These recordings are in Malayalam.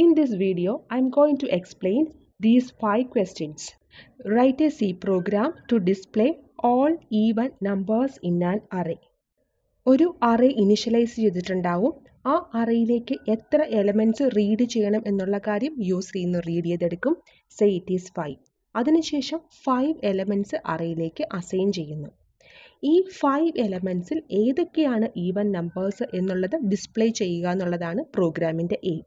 In this video, I am going to explain these five questions. Write a C program to display all even numbers in an array. ഒരു അറേ ഇനിഷ്യലൈസ് ചെയ്തിട്ടുണ്ടാവും. ആ അറയിലേക്ക് എത്ര എലമെന്റ്സ് റീഡ് ചെയ്യണം എന്നുള്ള കാര്യം യൂസ് ചെയ്യുന്നു റീഡ് ചെയ്തെടുക്കും. സേ ഇറ്റ് ഈസ് ഫൈവ് അതിനുശേഷം ഫൈവ് എലമെന്റ്സ് അറയിലേക്ക് അസൈൻ ചെയ്യുന്നു. ഈ ഫൈവ് എലമെന്റ്സിൽ ഏതൊക്കെയാണ് ഈവൻ നമ്പേഴ്സ് എന്നുള്ളത് ഡിസ്പ്ലേ ചെയ്യുക എന്നുള്ളതാണ് പ്രോഗ്രാമിന്റെ എയിം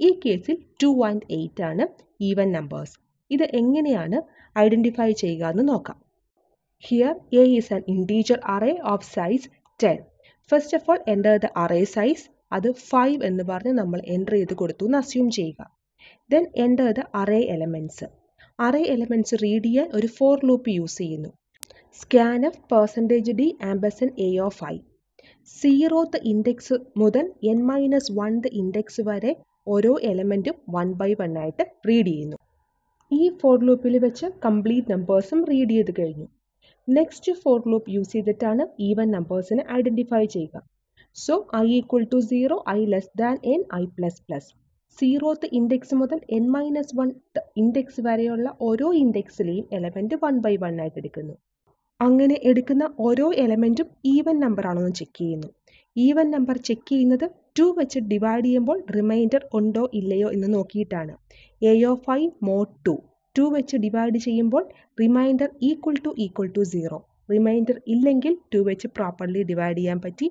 ഈ കേസിൽ ടു ആൻഡ് എയ്റ്റ് ആണ് ഈവൻ നമ്പേഴ്സ് ഇത് എങ്ങനെയാണ് ഐഡന്റിഫൈ ചെയ്യുക എന്ന് നോക്കാം. Here A is an integer array of size ten first of all enter the array size അത് ഫൈവ് എന്ന് പറഞ്ഞ് നമ്മൾ എന്റർ ചെയ്ത് കൊടുത്തു എന്ന് അസ്യൂം ചെയ്യുക. Then enter the array elements array elements read ചെയ്യാൻ ഒരു ഫോർ ലൂപ്പ് യൂസ് ചെയ്യുന്നു. Scanf percentage D ampersand A of I zeroth index മുതൽ എൻ മൈനസ് വൺത് ഇൻഡെക്സ് വരെ ഓരോ എലമെന്റും വൺ ബൈ വൺ ആയിട്ട് റീഡ് ചെയ്യുന്നു. ഈ ഫോർ ലൂപ്പിൽ വെച്ച് കംപ്ലീറ്റ് നമ്പേഴ്സും റീഡ് ചെയ്ത് കഴിഞ്ഞു. നെക്സ്റ്റ് ഫോർ ലൂപ്പ് യൂസ് ചെയ്തിട്ടാണ് ഈവൻ നമ്പേഴ്സിനെ ഐഡന്റിഫൈ ചെയ്യുക. So I equal to zero I less than N I plus plus zeroth index മുതൽ എൻ മൈനസ് വൺ ഇൻഡെക്സ് വരെയുള്ള ഓരോ ഇൻഡെക്സിലെയും എലമെന്റ് വൺ ബൈ വൺ ആയിട്ട് എടുക്കുന്നു. അങ്ങനെ എടുക്കുന്ന ഓരോ എലമെന്റും ഈവൻ നമ്പർ ആണോ എന്ന് ചെക്ക് ചെയ്യുന്നു. ഈവൻ നമ്പർ ചെക്ക് ചെയ്യുന്നത് ടു വെച്ച് ഡിവൈഡ് ചെയ്യുമ്പോൾ റിമൈൻഡർ ഉണ്ടോ ഇല്ലയോ എന്ന് നോക്കിയിട്ടാണ്. A of I mod two two വെച്ച് ഡിവൈഡ് ചെയ്യുമ്പോൾ remainder equal to equal to zero remainder ഇല്ലെങ്കിൽ ടു വെച്ച് പ്രോപ്പർലി ഡിവൈഡ് ചെയ്യാൻ പറ്റി.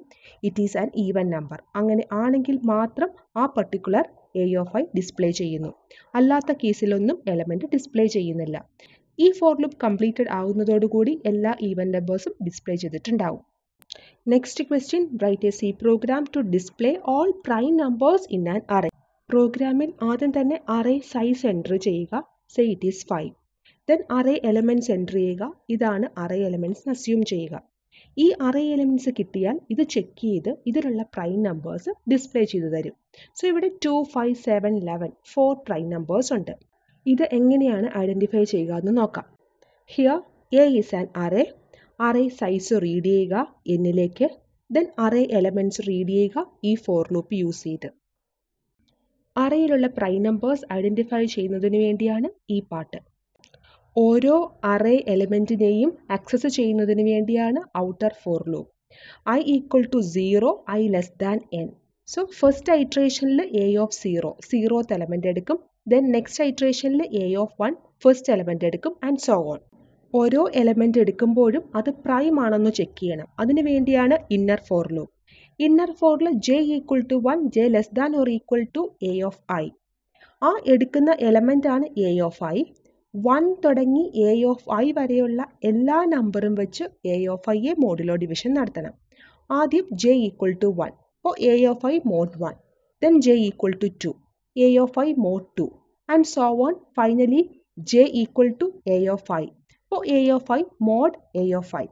It is an even number അങ്ങനെ ആണെങ്കിൽ മാത്രം ആ particular A of I display ചെയ്യുന്നു. അല്ലാത്ത കേസിലൊന്നും എലമെന്റ് ഡിസ്പ്ലേ ചെയ്യുന്നില്ല. ഈ ഫോർ ലുപ്പ് കംപ്ലീറ്റഡ് ആവുന്നതോടുകൂടി എല്ലാ ഈവൻ നമ്പേഴ്സും ഡിസ്പ്ലേ ചെയ്തിട്ടുണ്ടാവും. Next question write a C program to display all prime numbers in an array പ്രോഗ്രാമിൽ ആദ്യം തന്നെ അറേ സൈസ് എന്റർ ചെയ്യുക. Say it is five then array elements enter ചെയ്യുക. ഇതാണ് അറേ എലമെന്റ്സ് അസ്യൂം ചെയ്യുക. ഈ അറേ എലമെന്റ്സ് കിട്ടിയാൽ ഇത് ചെക്ക് ചെയ്ത് ഇതിലുള്ള പ്രൈം നമ്പേഴ്സ് ഡിസ്പ്ലേ ചെയ്തു തരും. സോ ഇവിടെ two five seven eleven four prime numbers ഉണ്ട്. ഇത് എങ്ങനെയാണ് ഐഡന്റിഫൈ ചെയ്യുക എന്ന് നോക്കാം. Here A is an array array size read ചെയ്യുക എന്നിലേക്ക് ദെൻ അറേ എലമെന്റ്സ് റീഡ് ചെയ്യുക ഈ ഫോർ ലൂപ്പ് യൂസ് ചെയ്ത്. അറയിലുള്ള പ്രൈം നമ്പേഴ്സ് ഐഡന്റിഫൈ ചെയ്യുന്നതിന് വേണ്ടിയാണ് ഈ പാട്ട്. ഓരോ അറേ എലമെന്റിനെയും ആക്സസ് ചെയ്യുന്നതിന് വേണ്ടിയാണ് outer for loop I equal to zero I less than N so first ഐട്രേഷനിൽ A of zero zeroth element എടുക്കും. Then next ഐട്രേഷനിൽ A of one first element എടുക്കും ആൻഡ് സോ ഓൺ ഓരോ എലമെന്റ് എടുക്കുമ്പോഴും അത് പ്രൈം ആണെന്ന് ചെക്ക് ചെയ്യണം. അതിനു വേണ്ടിയാണ് ഇന്നർ ഫോർ ലൂപ്പ് ഇന്നർ ഫോറിൽ J equal to one J less than or equal to A of I ആ എടുക്കുന്ന എലമെന്റ് ആണ് എ ഓഫ് ഐ വൺ തുടങ്ങി എ ഓഫ് ഐ വരെയുള്ള എല്ലാ നമ്പറും വെച്ച് എ ഓഫ് ഐയെ മോഡിലോ ഡിവിഷൻ നടത്തണം. ആദ്യം ജെ ഈക്വൽ ടു വൺ അപ്പോൾ A of I mod one then J equal to two A of I mod two and so on finally J equal to A of I അപ്പോൾ A of I mod A of I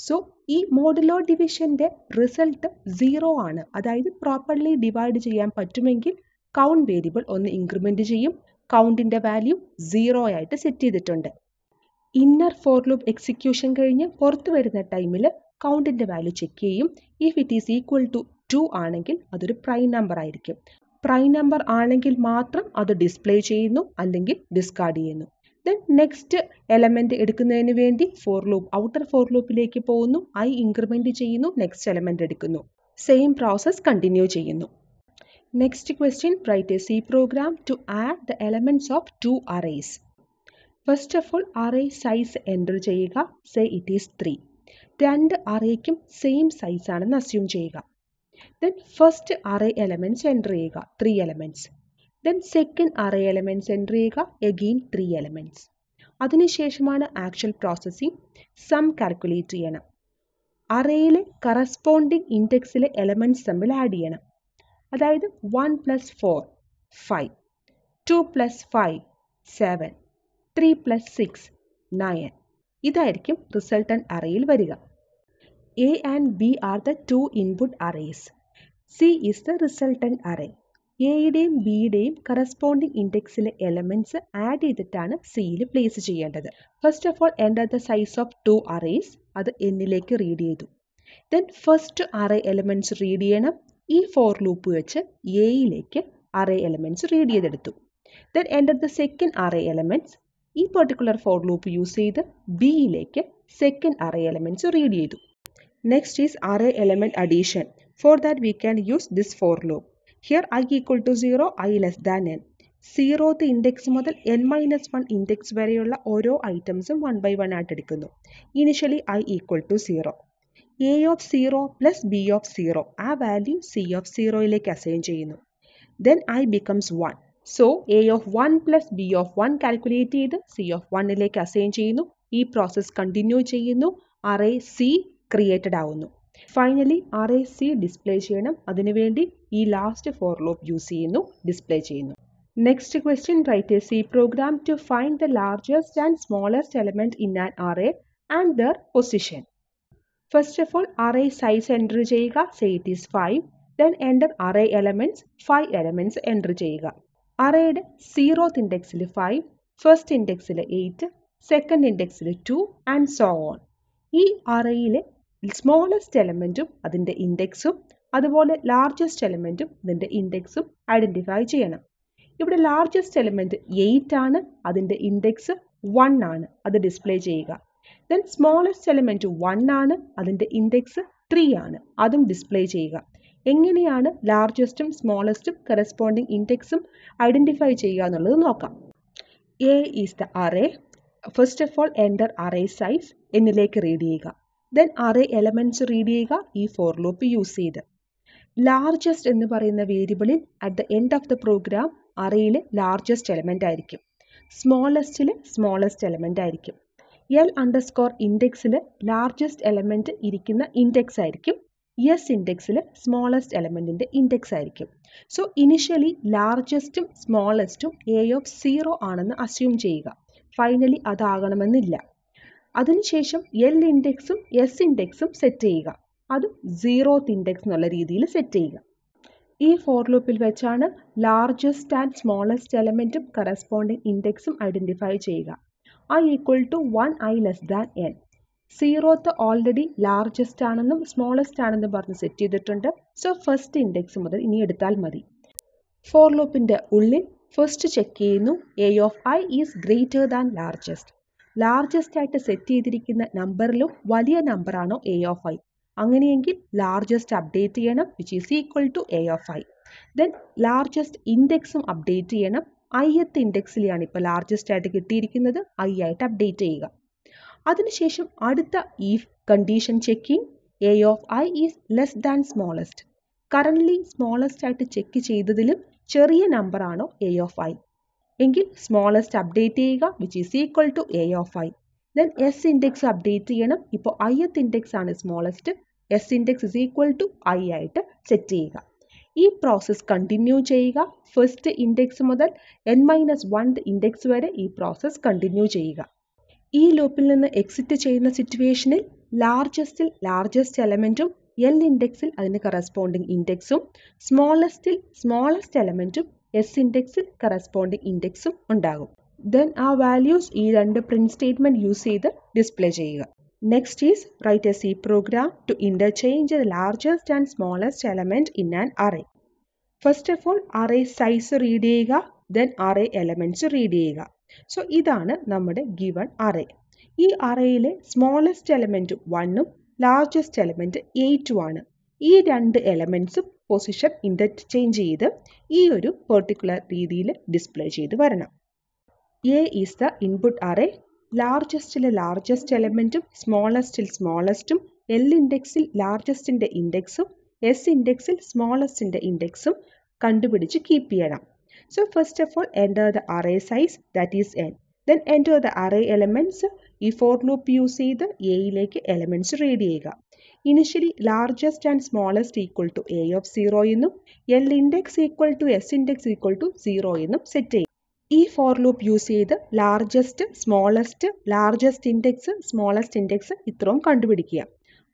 so ഈ മോഡുലോ ഡിവിഷന്റെ റിസൾട്ട് സീറോ ആണ്. അതായത് പ്രോപ്പർലി ഡിവൈഡ് ചെയ്യാൻ പറ്റുമെങ്കിൽ കൗണ്ട് വേരിയബിൾ ഒന്ന് ഇൻക്രിമെന്റ് ചെയ്യും. കൗണ്ടിന്റെ വാല്യൂ സീറോ ആയിട്ട് സെറ്റ് ചെയ്തിട്ടുണ്ട്. ഇന്നർ ഫോർ ലൂപ്പ് എക്സിക്യൂഷൻ കഴിഞ്ഞ് പുറത്തു വരുന്ന ടൈമിൽ കൗണ്ടിന്റെ വാല്യൂ ചെക്ക് ചെയ്യും. If it is equal to two ആണെങ്കിൽ അതൊരു പ്രൈം നമ്പർ ആയിരിക്കും. പ്രൈം നമ്പർ ആണെങ്കിൽ മാത്രം അത് ഡിസ്പ്ലേ ചെയ്യുന്നു അല്ലെങ്കിൽ ഡിസ്കാർഡ് ചെയ്യുന്നു. ദെൻ നെക്സ്റ്റ് എലമെന്റ് എടുക്കുന്നതിന് വേണ്ടി ഫോർ ലൂപ്പ് ഔട്ടർ ഫോർ ലൂപ്പിലേക്ക് പോകുന്നു. ഐ ഇൻക്രിമെന്റ് ചെയ്യുന്നു നെക്സ്റ്റ് എലമെന്റ് എടുക്കുന്നു. സെയിം പ്രോസസ്സ് കണ്ടിന്യൂ ചെയ്യുന്നു. Next question write a C program to add the elements of two arrays first of all array size enter ചെയ്യുക. സേ ഇറ്റ് ഈസ് ത്രീ രണ്ട് അറേക്കും സെയിം സൈസ് ആണെന്ന് അസ്യൂം ചെയ്യുക. Then first array elements enter ചെയ്യുക. Three elements then second array elements enter ചെയ്യുക എഗെയിൻ ത്രീ എലമെന്റ്സ് അതിനുശേഷമാണ് ആക്ച്വൽ പ്രോസസ്സിംഗ് സം കാൽക്കുലേറ്റ് ചെയ്യണം. അറേയിലെ കറസ്പോണ്ടിങ് ഇൻഡെക്സിലെ എലമെന്റ്സ് തമ്മിൽ ആഡ് ചെയ്യണം. അതായത് one plus four five two plus five seven three plus six nine ഇതായിരിക്കും റിസൾട്ടന്റ് അറേയിൽ വരിക. A and b are the two input arrays c is the resultant array എയുടെയും ബിയുടെയും കറസ്പോണ്ടിങ് ഇൻഡെക്സിലെ എലമെന്റ്സ് ആഡ് ചെയ്തിട്ടാണ് സിയിൽ പ്ലേസ് ചെയ്യേണ്ടത്. First of all enter the size of two arrays അത് എന്നിലേക്ക് റീഡ് ചെയ്തു. Then first array elements read ചെയ്യണം. ഈ ഫോർ ലൂപ്പ് വെച്ച് എയിലേക്ക് അറേ എലമെന്റ്സ് റീഡ് ചെയ്തെടുത്തു. Then enter the second array elements ഈ പെർട്ടിക്കുലർ ഫോർ ലൂപ്പ് യൂസ് ചെയ്ത് ബിയിലേക്ക് സെക്കൻഡ് അറേ എലമെന്റ്സ് റീഡ് ചെയ്തു. Next is array element addition for that we can use this for loop here I equal to zero I less than n zeroth index മുതൽ എൻ മൈനസ് വൺ ഇൻഡെക്സ് വരെയുള്ള ഓരോ ഐറ്റംസും വൺ ബൈ വൺ ആയിട്ട് എടുക്കുന്നു. Initially i equal to zero a of zero plus B of zero ആ വാല്യൂ സി ഓഫ് സീറോയിലേക്ക് അസൈൻ ചെയ്യുന്നു. Then I becomes one so A of one plus B of one calculate ചെയ്ത് സി ഓഫ് വണ്ണിലേക്ക് അസൈൻ ചെയ്യുന്നു. ഈ പ്രോസസ്സ് കണ്ടിന്യൂ ചെയ്യുന്നു. അറേ സി ക്രിയേറ്റഡ് ആവുന്നു. ഫൈനലി അറേ സി ഡിസ്പ്ലേ ചെയ്യണം. അതിനുവേണ്ടി ഈ ലാസ്റ്റ് ഫോർ ലൂപ്പ് യൂസ് ചെയ്യുന്നു ഡിസ്പ്ലേ ചെയ്യുന്നു. Next question write a C program to find the largest and smallest element in an a and their position first of all array size enter ചെയ്യുക. Say it is five then enter array elements five elements enter ചെയ്യുക അറയുടെ സീറോത്ത് ഇൻഡെക്സിൽ ഫൈവ് ഫസ്റ്റ് ഇൻഡെക്സിൽ എയ്റ്റ് സെക്കൻഡ് ഇൻഡെക്സിൽ ടു ആൻഡ് സോ ഓൺ ഈ അറേയിലെ സ്മോളസ്റ്റ് എലമെന്റും അതിന്റെ ഇൻഡെക്സും അതുപോലെ ലാർജസ്റ്റ് എലമെന്റും അതിന്റെ ഇൻഡെക്സും ഐഡന്റിഫൈ ചെയ്യണം. ഇവിടെ ലാർജസ്റ്റ് എലമെന്റ് എയ്റ്റ് ആണ് അതിന്റെ ഇൻഡെക്സ് വൺ ആണ് അത് ഡിസ്പ്ലേ ചെയ്യുക. ദെൻ സ്മോളസ്റ്റ് എലമെന്റ് വൺ ആണ് അതിന്റെ ഇൻഡെക്സ് ത്രീ ആണ് അതും ഡിസ്പ്ലേ ചെയ്യുക. എങ്ങനെയാണ് ലാർജസ്റ്റും സ്മോളസ്റ്റും കറസ്പോണ്ടിങ് ഇൻഡെക്സും ഐഡന്റിഫൈ ചെയ്യുക എന്നുള്ളത് നോക്കാം. A is the array first of all enter array size എന്നിലേക്ക് റീഡ് ചെയ്യുക. ദെൻ അറേ എലമെന്റ്സ് റീഡ് ചെയ്യുക ഈ ഫോർ ലൂപ്പ് യൂസ് ചെയ്ത്. ലാർജസ്റ്റ് എന്ന് പറയുന്ന വേരിയബിളിൽ at the end of the program അറേയിൽ largest element ആയിരിക്കും. സ്മോളസ്റ്റിൽ സ്മോളസ്റ്റ് എലമെന്റ് ആയിരിക്കും. എൽ അണ്ടർസ്കോർ ഇൻഡെക്സിൽ ലാർജസ്റ്റ് എലമെന്റ് ഇരിക്കുന്ന ഇൻഡെക്സ് ആയിരിക്കും. എസ് ഇൻഡെക്സിൽ സ്മോളസ്റ്റ് എലമെന്റിന്റെ ഇൻഡെക്സ് ആയിരിക്കും. സോ ഇനിഷ്യലി ലാർജസ്റ്റും സ്മോളസ്റ്റും എ ഓഫ് സീറോ ആണെന്ന് അസ്യൂം ചെയ്യുക. ഫൈനലി അതാകണമെന്നില്ല അതിനുശേഷം എൽ ഇൻഡെക്സും എസ് ഇൻഡെക്സും സെറ്റ് ചെയ്യുക. അതും സീറോത്ത് ഇൻഡെക്സ് എന്നുള്ള രീതിയിൽ സെറ്റ് ചെയ്യുക. ഈ ഫോർ ലൂപ്പിൽ വെച്ചാണ് ലാർജസ്റ്റ് ആൻഡ് സ്മോളസ്റ്റ് എലമെന്റും കറസ്പോണ്ടിങ് ഇൻഡെക്സും ഐഡന്റിഫൈ ചെയ്യുക. I equal to one i less than n zeroth already largest ആണെന്നും സ്മോളസ്റ്റ് ആണെന്നും പറഞ്ഞ് സെറ്റ് ചെയ്തിട്ടുണ്ട്. സോ ഫസ്റ്റ് ഇൻഡെക്സ് മുതൽ ഇനി എടുത്താൽ മതി. ഫോർ ലൂപ്പിന്റെ ഉള്ളിൽ ഫസ്റ്റ് ചെക്ക് ചെയ്യുന്നു. A of i is greater than largest largest ആയിട്ട് സെറ്റ് ചെയ്തിരിക്കുന്ന നമ്പറിലും വലിയ നമ്പറാണോ എ ഓഫ് ഐ അങ്ങനെയെങ്കിൽ ലാർജസ്റ്റ് അപ്ഡേറ്റ് ചെയ്യണം which is equal to a of i then largest ഇൻഡെക്സും update ചെയ്യണം. ഐയത്ത് ഇൻഡെക്സിലെയാണ് ഇപ്പോൾ ലാർജസ്റ്റ് ആയിട്ട് കിട്ടിയിരിക്കുന്നത്. ഐ ആയിട്ട് അപ്ഡേറ്റ് ചെയ്യുക. അതിനുശേഷം അടുത്ത ഈ condition checking a of i is less than smallest currently smallest ആയിട്ട് ചെക്ക് ചെയ്തതിലും ചെറിയ നമ്പറാണോ എ ഓഫ് ഐ എങ്കിൽ സ്മോളസ്റ്റ് അപ്ഡേറ്റ് ചെയ്യുക which is equal to a of i then s index update ചെയ്യണം. ഇപ്പോൾ ഐയത്ത് ഇൻഡെക്സ് ആണ് smallest s index is equal to i ആയിട്ട് സെറ്റ് ചെയ്യുക. ഈ പ്രോസസ്സ് കണ്ടിന്യൂ ചെയ്യുക. ഫസ്റ്റ് ഇൻഡെക്സ് മുതൽ എൻ മൈനസ് വൺ ഇൻഡെക്സ് വരെ ഈ പ്രോസസ്സ് കണ്ടിന്യൂ ചെയ്യുക. ഈ ലൂപ്പിൽ നിന്ന് എക്സിറ്റ് ചെയ്യുന്ന സിറ്റുവേഷനിൽ ലാർജസ്റ്റിൽ ലാർജസ്റ്റ് എലമെന്റും എൽ ഇൻഡെക്സിൽ അതിന് കറസ്പോണ്ടിങ് ഇൻഡെക്സും സ്മോളസ്റ്റിൽ സ്മോളസ്റ്റ് എലമെന്റും എസ് ഇൻഡെക്സിൽ കറസ്പോണ്ടിങ് ഇൻഡെക്സും ഉണ്ടാകും. ദെൻ ആ വാല്യൂസ് ഈ രണ്ട് പ്രിന്റ് സ്റ്റേറ്റ്മെന്റ് യൂസ് ചെയ്ത് ഡിസ്പ്ലേ ചെയ്യുക. Next is write a C program to interchange the largest and smallest element in an array first of all array size read ചെയ്യുക ദെൻ അറേ എലമെന്റ്സ് റീഡ് ചെയ്യുക. സോ ഇതാണ് നമ്മുടെ ഗിവൺ അറേ ഈ അറയിലെ സ്മോളസ്റ്റ് എലമെന്റ് വണ്ണും ലാർജസ്റ്റ് എലമെന്റ് എയ്റ്റും ആണ്. ഈ രണ്ട് എലമെന്റ്സും പൊസിഷൻ ഇന്റർചേഞ്ച് ചെയ്ത് ഈ ഒരു പെർട്ടിക്കുലർ രീതിയിൽ ഡിസ്പ്ലേ ചെയ്ത് വരണം. A is the input array ലാർജസ്റ്റിലെ largest എലമെന്റും സ്മോളസ്റ്റിൽ സ്മോളസ്റ്റും എൽ ഇൻഡെക്സിൽ ലാർജസ്റ്റിന്റെ ഇൻഡെക്സും എസ് ഇൻഡെക്സിൽ സ്മോളസ്റ്റിന്റെ ഇൻഡെക്സും കണ്ടുപിടിച്ച് കീപ്പ് ചെയ്യണം. So first of all enter the array size that is n then enter the array elements ഈ ഫോർ ലൂപ്പ് യൂസ് ചെയ്ത് എയിലേക്ക് എലമെന്റ്സ് റീഡ് ചെയ്യുക. Initially largest and smallest equal to a of zero എന്നും l index equal to s index equal to zero എന്നും സെറ്റ് ചെയ്യും. ഈ ഫോർ ലൂപ്പ് യൂസ് ചെയ്ത് largest smallest largest index smallest index ഇത്രയും കണ്ടുപിടിക്കുക.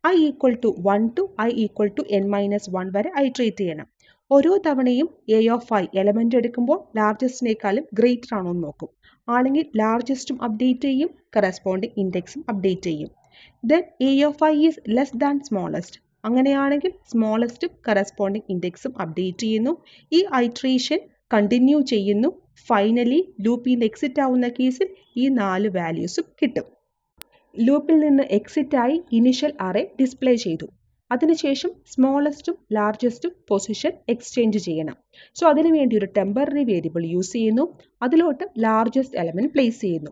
I equal to one to I equal to n minus one വരെ ഐട്രേറ്റ് ചെയ്യണം. ഓരോ തവണയും എ ഓഫ് ഐ എലമെന്റ് എടുക്കുമ്പോൾ ലാർജസ്റ്റിനേക്കാളും ഗ്രേറ്റർ ആണോ എന്ന് നോക്കും. ആണെങ്കിൽ ലാർജസ്റ്റും അപ്ഡേറ്റ് ചെയ്യും കറസ്പോണ്ടിങ് ഇൻഡെക്സും അപ്ഡേറ്റ് ചെയ്യും. Then a of i is less than smallest അങ്ങനെയാണെങ്കിൽ സ്മോളസ്റ്റും കറസ്പോണ്ടിങ് ഇൻഡെക്സും അപ്ഡേറ്റ് ചെയ്യുന്നു. ഈ ഐട്രേഷൻ കണ്ടിന്യൂ ചെയ്യുന്നു. ഫൈനലി ലൂപ്പിൽ നിന്ന് എക്സിറ്റ് ആവുന്ന കേസിൽ ഈ നാല് വാല്യൂസും കിട്ടും. ലൂപ്പിൽ നിന്ന് എക്സിറ്റായി ഇനിഷ്യൽ അറേ ഡിസ്പ്ലേ ചെയ്തു. അതിനുശേഷം സ്മോളസ്റ്റും ലാർജസ്റ്റും പൊസിഷൻ എക്സ്ചേഞ്ച് ചെയ്യണം. സോ അതിനുവേണ്ടി ഒരു ടെമ്പററി വേരിയബിൾ യൂസ് ചെയ്യുന്നു. അതിലോട്ട് ലാർജസ്റ്റ് എലമെന്റ് പ്ലേസ് ചെയ്യുന്നു.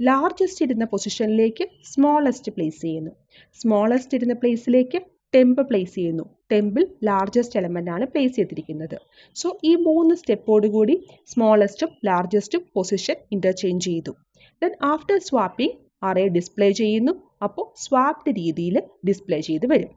ലാർജസ്റ്റ് ഇരുന്ന പൊസിഷനിലേക്ക് സ്മോളസ്റ്റ് പ്ലേസ് ചെയ്യുന്നു. സ്മോളസ്റ്റ് ഇരുന്ന പ്ലേസിലേക്ക് ടെമ്പ് പ്ലേസ് ചെയ്യുന്നു. ടെമ്പിൾ ലാർജസ്റ്റ് എലമെന്റ് ആണ് പ്ലേസ് ചെയ്തിരിക്കുന്നത്. സോ ഈ മൂന്ന് സ്റ്റെപ്പോടുകൂടി സ്മോളസ്റ്റും ലാർജസ്റ്റും പൊസിഷൻ ഇന്റർചേഞ്ച് ചെയ്തു. Then after swapping array display ചെയ്യുന്നു. അപ്പോൾ സ്വാപ്ഡ് രീതിയിൽ ഡിസ്പ്ലേ ചെയ്ത് വരും.